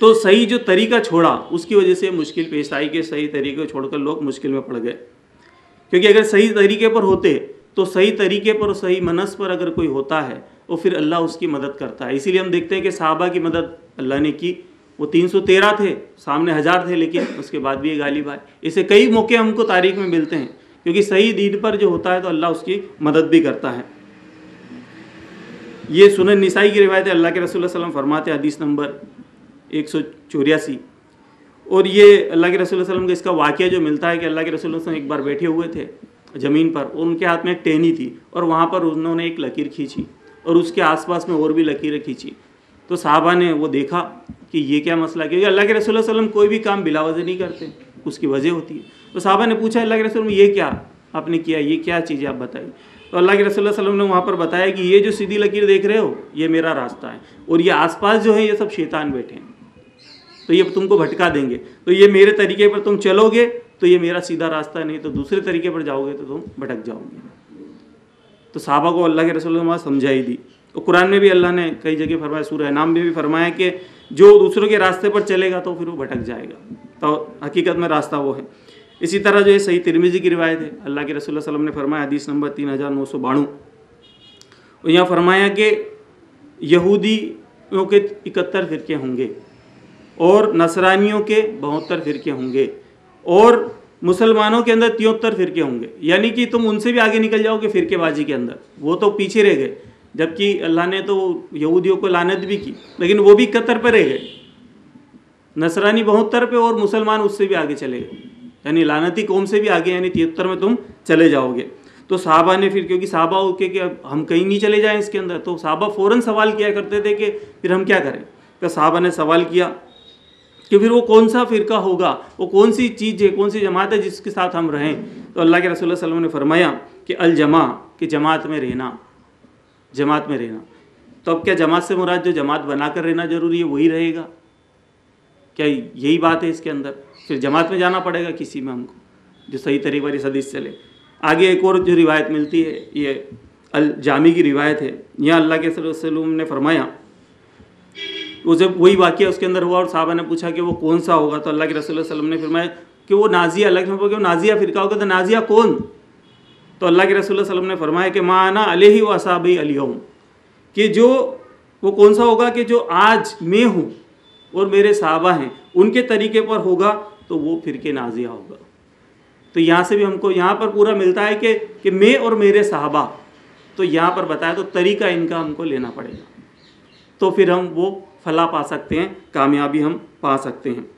तो सही जो तरीका छोड़ा, उसकी वजह से मुश्किल पेश आई कि सही तरीके छोड़कर लोग मुश्किल में पड़ गए। क्योंकि अगर सही तरीके पर होते तो सही तरीके पर और सही मनस पर अगर कोई होता है तो फिर अल्लाह उसकी मदद करता है। इसीलिए हम देखते हैं कि साहबा की मदद अल्लाह ने की। वो 313 थे, सामने हज़ार थे, लेकिन उसके बाद भी ये गालिब आए। इसे कई मौके हमको तारीख में मिलते हैं, क्योंकि सही दीन पर जो होता है तो अल्लाह उसकी मदद भी करता है। ये सुनन निसाई की रिवायत है, अल्लाह के रसूल वसल्लम फरमाते हदीस नंबर एक सौ चौरासी। और ये अल्लाह के रसूल वसलम का इसका वाक़ जो मिलता है कि अल्लाह के रसूल वसल्लम एक बार बैठे हुए थे ज़मीन पर, और उनके हाथ में एक टहनी थी, और वहाँ पर उन्होंने एक लकीर खींची, और उसके आसपास में और भी लकीरें खींची। तो साहबा ने वो देखा कि ये क्या मसला, क्योंकि अल्लाह के रसूल वसलम कोई भी काम बिला वजह नहीं करते, उसकी वजह होती है। तो साहबा ने पूछा, अल्लाह के रसूल, ये क्या आपने किया, ये क्या चीज़ आप बताई? तो अल्लाह के रसूल वसल्लम ने वहाँ पर बताया कि ये जो सीधी लकीर देख रहे हो, ये मेरा रास्ता है, और ये आसपास जो है ये सब शैतान बैठे हैं। तो ये तुमको भटका देंगे। तो ये मेरे तरीके पर तुम चलोगे तो ये मेरा सीधा रास्ता नहीं तो दूसरे तरीके पर जाओगे तो तुम भटक जाओगे। तो साहबा को अल्लाह के रसूल ने समझाई दी। तो कुरान में भी अल्लाह ने कई जगह फरमाया सूर्य नाम में भी फरमाया कि जो दूसरों के रास्ते पर चलेगा तो फिर वो भटक जाएगा। तो हकीकत में रास्ता वो है। इसी तरह जो है सही तिरमिजी की रिवायत है। अल्लाह के रसूल वसल्लम ने फरमाया, हदीस नंबर तीन हज़ार नौ सौ बाणु और यहाँ फरमाया कि यहूदियों के इकहत्तर फ़िरके होंगे। और नसरानियों के बहत्तर फ़िरके होंगे और मुसलमानों के अंदर तिहत्तर फ़िरके होंगे। यानी कि तुम उनसे भी आगे निकल जाओगे फ़िरकेबाजी के अंदर। वो तो पीछे रह गए, जबकि अल्लाह ने तो यहूदियों को लानत भी की, लेकिन वो भी इकहत्तर पर रह गए। नसरानी बहत्तर पे और मुसलमान उससे भी आगे चले गए। यानी लानती कौम से भी आगे, यानी तिहत्तर में तुम चले जाओगे। तो साहबा ने फिर, क्योंकि साहबा के कि अब हम कहीं नहीं चले जाएँ इसके अंदर तो साहबा फ़ौरन सवाल किया करते थे कि फिर हम क्या करें? तो साहबा ने सवाल किया कि फिर वो कौन सा फ़िरका होगा, वो कौन सी चीज़ है, कौन सी जमात है जिसके साथ हम रहें? तो अल्लाह के रसूल वसल्लम ने फरमाया कि अलजमा कि जमात में रहना, जमात में रहना। तो अब क्या जमात से मुराद जो जमात बनाकर रहना ज़रूरी है, वही रहेगा? क्या यही बात है इसके अंदर? फिर जमात में जाना पड़ेगा किसी में हमको, जो सही तरीके वाली सदीस चले। आगे एक और जो रिवायत मिलती है, ये अल जामी की रिवायत है। यहाँ अल्लाह के वसल्लम ने फरमाया वो जब वही वाक्य उसके अंदर हुआ और साहबा ने पूछा कि वो कौन सा होगा तो अल्लाह के रसूल वसलम ने फरमाया कि वो नाजिया, अल्लाह के वो नाजिया फ़िरका होगा तो नाजिया कौन? तो अल्लाह के रसूल वसल्लम ने फरमाया कि माना अलही व असाबी अलियम, कि जो, वो कौन सा होगा कि जो आज मैं हूँ और मेरे साहबा हैं, उनके तरीके पर होगा तो वो फिर के नाजिया होगा। तो यहाँ से भी हमको, यहाँ पर पूरा मिलता है कि कि मैं और मेरे साहबा तो यहाँ पर बताया तो तरीका इनका हमको लेना पड़ेगा। तो फिर हम वो फला पा सकते हैं कामयाबी हम पा सकते हैं।